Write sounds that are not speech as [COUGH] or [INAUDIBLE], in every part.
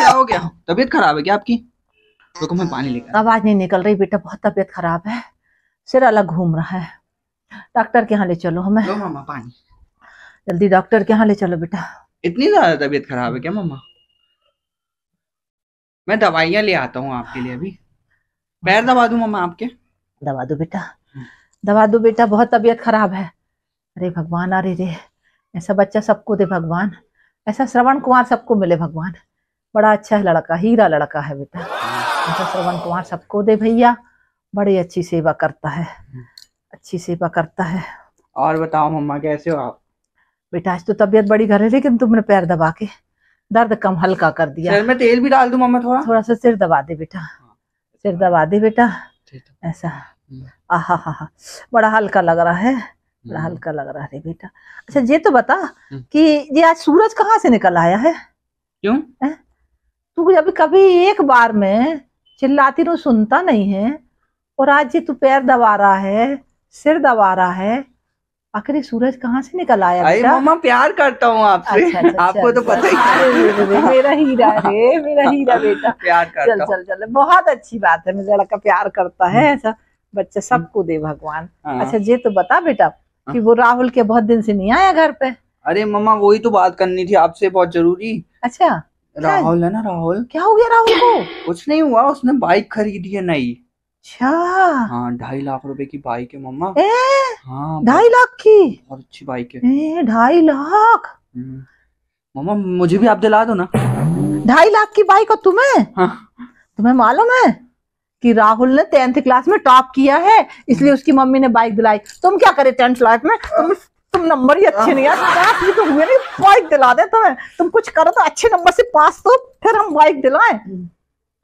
गया? तबीयत खराब है क्या आपकी? रुको मैं पानी लेकर आवाज़ नहीं निकल रही बेटा बहुत तबीयत खराब है। सिर अलग घूम रहा है। डॉक्टर के यहाँ ले चलो हमें। लो मामा पानी। जल्दी डॉक्टर के यहाँ ले चलो बेटा। इतनी ज़्यादा तबीयत खराब है क्या मामा? मैं दवाइयाँ ले आता हूँ आपके लिए अभी। पैर दबा दू मामा आपके? दबा दो बेटा। दबा दो बेटा बहुत तबीयत खराब है। अरे भगवान अरे रे ऐसा बच्चा सबको दे भगवान। ऐसा श्रवण कुमार सबको मिले भगवान। बड़ा अच्छा है लड़का हीरा लड़का है बेटा। ऐसा श्रवण कुमार सबको दे भैया। बड़ी अच्छी सेवा करता है। अच्छी सेवा करता है। और बताओ मम्मा कैसे हो आप? बेटा आज तो तबीयत बड़ी घर है लेकिन तुमने पैर दबा के दर्द कम हल्का कर दिया। सिर में तेल भी डाल दूँ मम्मा थोड़ा? थोड़ा सा सिर दबा दे बेटा। सिर दबा दे बेटा। ऐसा। आहा हा हा। बड़ा हल्का लग रहा है। बड़ा हम्म। हल्का लग रहा है बेटा। अच्छा ये तो बता हम्म। कि ये आज सूरज कहाँ से निकल आया है? क्यों? तू जब कभी एक बार में चिल्लाती रू सुनता नहीं है। और आज ये तू पैर दबा रहा है सिर दबा रहा है आखिर सूरज कहाँ से निकल आया अरे मम्मा प्यार करता हूँ आपसे। अच्छा, अच्छा, आपको तो पता ही है। [LAUGHS] मेरा हीरा रे मेरा हीरा [LAUGHS] बेटा। प्यार करता हूँ। चल चल बहुत अच्छी बात है। मेरा लड़का प्यार करता है ऐसा बच्चा सबको दे भगवान। हाँ। अच्छा ये तो बता बेटा कि वो राहुल के बहुत दिन से नहीं आया घर पे? अरे मम्मा वही तो बात करनी थी आपसे बहुत ज़रूरी। अच्छा। राहुल है ना राहुल? क्या हो गया राहुल को? कुछ नहीं हुआ उसने बाइक खरीदी है नई। अच्छा। हाँ ढाई लाख रुपए की बाइक है मम्मा। हाँ ढाई लाख की? बहुत अच्छी बाइक है। ढाई लाख? हम्म। मम्मा मुझे भी आप दिला दो ना। ढाई लाख की बाइक और तुम्हें? हाँ। तुम्हें मालूम है कि राहुल ने टेंथ क्लास में टॉप किया है इसलिए उसकी मम्मी ने बाइक दिलाई। तुम क्या करे टेंथ क्लास में? तुम तुम नंबर ही अच्छे नहीं यार पास भी तो हुए नहीं बाइक दिला दे तुम्हें। तुम कुछ करो तो अच्छे नंबर से पास तो फिर हम बाइक दिलाएँ।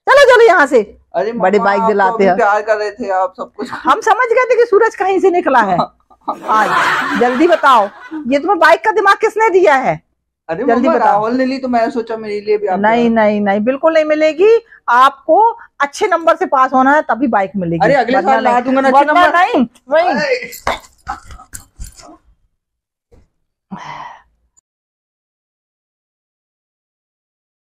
चलो चलो यहाँ से। अरे बड़ी बाइक तो दिलाते हैं। प्यार कर रहे थे आप सब कुछ। हम समझ गए थे कि सूरज कहीं से निकला है। आज जल्दी बताओ ये तुम्हें बाइक का दिमाग किसने दिया है? अरे जल्दी बताओ। राहुल ने ली तो मैंने सोचा मेरे लिए भी आप नहीं नहीं नहीं बिल्कुल नहीं मिलेगी। आपको अच्छे नंबर से पास होना है तभी बाइक मिलेगी। अरे अगले साल ला दूँगा ना अच्छे नंबर। नहीं अरे,